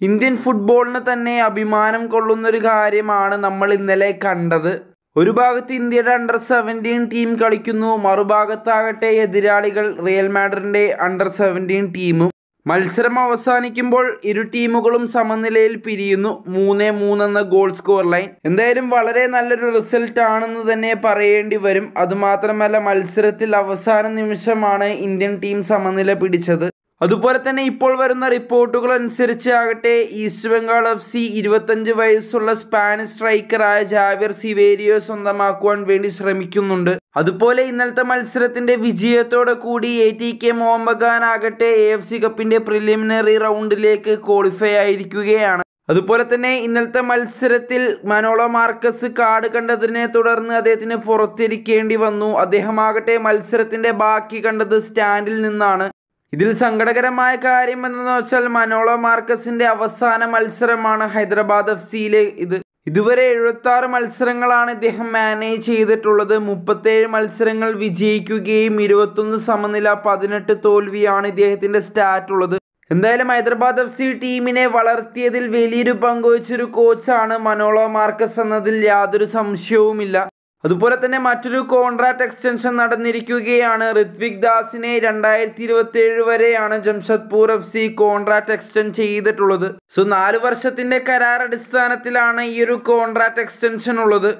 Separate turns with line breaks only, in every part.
Indian ഫുട്ബോളിന് തന്നെ അഭിമാനം കൊള്ളുന്നൊരു കാര്യമാണ് നമ്മൾ ഇന്നലെ കണ്ടത്. ഒരു ഭാഗത്ത് ഇന്ത്യയുടെ അണ്ടർ സെവന്റീൻ ടീം കളിക്കുന്നു മറുഭാഗത്താകട്ടെ എതിരാളികൾ റിയൽ മാഡറിന്റെ അണ്ടർ സെവന്റീൻ ടീമും മത്സരം അവസാനിക്കുമ്പോൾ ഇരു ടീമുകളും സമനിലയിൽ പിരിയുന്നു മൂന്ന് മൂന്നെന്ന ഗോൾ സ്കോർ ലൈൻ എന്തായാലും വളരെ നല്ലൊരു റിസൾട്ട് ആണെന്ന് തന്നെ പറയേണ്ടി വരും. അതുമാത്രമല്ല മത്സരത്തിൽ അവസാന നിമിഷമാണ് ഇന്ത്യൻ ടീം സമനില പിടിച്ചത്. അതുപോലെ തന്നെ ഇപ്പോൾ വരുന്ന റിപ്പോർട്ടുകൾ അനുസരിച്ച് ആകട്ടെ ഈസ്റ്റ് ബംഗാൾ എഫ് സി ഇരുപത്തഞ്ച് വയസ്സുള്ള സ്പാനിഷ് സ്ട്രൈക്കറായ ജാവിയർ സിവേരിയോ സ്വന്തമാക്കുവാൻ വേണ്ടി ശ്രമിക്കുന്നുണ്ട്. അതുപോലെ ഇന്നലത്തെ മത്സരത്തിന്റെ വിജയത്തോടെ കൂടി എ ടി കെ മോഹമ്മദാൻ ആകട്ടെ എ എഫ് സി കപ്പിന്റെ പ്രിലിമിനറി റൗണ്ടിലേക്ക് ക്വാളിഫൈ ആയിരിക്കുകയാണ്. അതുപോലെ തന്നെ ഇന്നലത്തെ മത്സരത്തിൽ മനോളോ മാർക്കസ് കാർഡ് കണ്ടതിനെ തുടർന്ന് അദ്ദേഹത്തിന് പുറത്തിരിക്കേണ്ടി വന്നു. അദ്ദേഹമാകട്ടെ മത്സരത്തിന്റെ ബാക്കി കണ്ടത് സ്റ്റാൻഡിൽ നിന്നാണ്. ഇതിൽ സങ്കടകരമായ കാര്യം എന്തെന്ന് വെച്ചാൽ മനോളോ മാർക്കസിന്റെ അവസാന മത്സരമാണ് ഹൈദരാബാദ് എഫ് സിയിലെ ഇത്. ഇതുവരെ എഴുപത്തി ആറ് മത്സരങ്ങളാണ് ഇദ്ദേഹം മാനേജ് ചെയ്തിട്ടുള്ളത്. മുപ്പത്തേഴ് മത്സരങ്ങൾ വിജയിക്കുകയും ഇരുപത്തൊന്ന് സമനില പതിനെട്ട് തോൽവിയാണ് ഇദ്ദേഹത്തിന്റെ സ്റ്റാറ്റ് ഉള്ളത്. എന്തായാലും ഹൈദരാബാദ് എഫ് സി ടീമിനെ വളർത്തിയതിൽ വലിയൊരു പങ്കുവച്ചൊരു കോച്ചാണ് മനോളോ മാർക്കസ് എന്നതിൽ യാതൊരു സംശയവുമില്ല. അതുപോലെ തന്നെ മറ്റൊരു കോൺട്രാക്ട് എക്സ്റ്റൻഷൻ നടന്നിരിക്കുകയാണ്. ഋത്വിക് ദാസിനെ രണ്ടായിരത്തി ഇരുപത്തി ഏഴ് വരെയാണ് Jamshedpur F C contract extend ചെയ്തിട്ടുള്ളത്. സോ നാല് വർഷത്തിന്റെ കരാർ അടിസ്ഥാനത്തിലാണ് ഈ ഒരു കോൺട്രാക്ട് എക്സ്റ്റൻഷൻ ഉള്ളത്.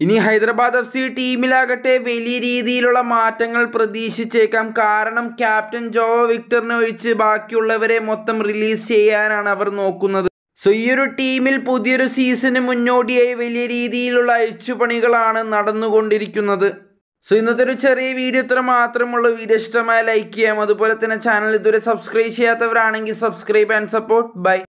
ഇനി ഹൈദരാബാദ് എഫ് സി ടീമിലാകട്ടെ വലിയ രീതിയിലുള്ള മാറ്റങ്ങൾ പ്രതീക്ഷിച്ചേക്കാം. കാരണം ക്യാപ്റ്റൻ ജോ വിക്ടറിനെ ഒഴിച്ച് ബാക്കിയുള്ളവരെ മൊത്തം റിലീസ് ചെയ്യാനാണ് അവർ നോക്കുന്നത്. സോ ഈ ഒരു ടീമിൽ പുതിയൊരു സീസണ് മുന്നോടിയായി വലിയ രീതിയിലുള്ള അഴിച്ചുപണികളാണ് നടന്നുകൊണ്ടിരിക്കുന്നത്. സോ ഇന്നത്തെ ഒരു ചെറിയ വീഡിയോ ഇത്ര മാത്രമുള്ള. വീഡിയോ ഇഷ്ടമായ ലൈക്ക് ചെയ്യാം. അതുപോലെ തന്നെ ചാനൽ ഇതുവരെ സബ്സ്ക്രൈബ് ചെയ്യാത്തവരാണെങ്കിൽ സബ്സ്ക്രൈബ് ആൻഡ് സപ്പോർട്ട് ബൈ